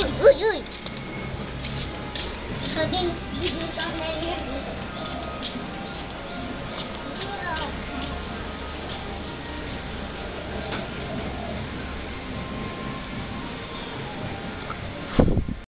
Uy, uy. Sabi, video.